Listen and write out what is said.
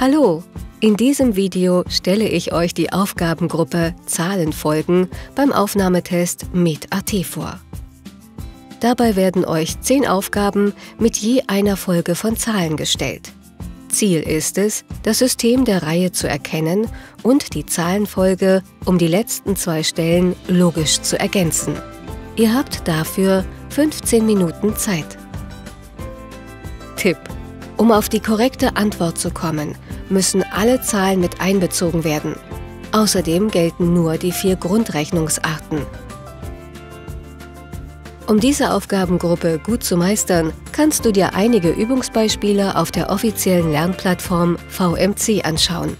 Hallo! In diesem Video stelle ich euch die Aufgabengruppe Zahlenfolgen beim Aufnahmetest MET.AT vor. Dabei werden euch 10 Aufgaben mit je einer Folge von Zahlen gestellt. Ziel ist es, das System der Reihe zu erkennen und die Zahlenfolge um die letzten zwei Stellen logisch zu ergänzen. Ihr habt dafür 15 Minuten Zeit. Tipp um auf die korrekte Antwort zu kommen, müssen alle Zahlen mit einbezogen werden. Außerdem gelten nur die vier Grundrechnungsarten. Um diese Aufgabengruppe gut zu meistern, kannst du dir einige Übungsbeispiele auf der offiziellen Lernplattform VMC anschauen.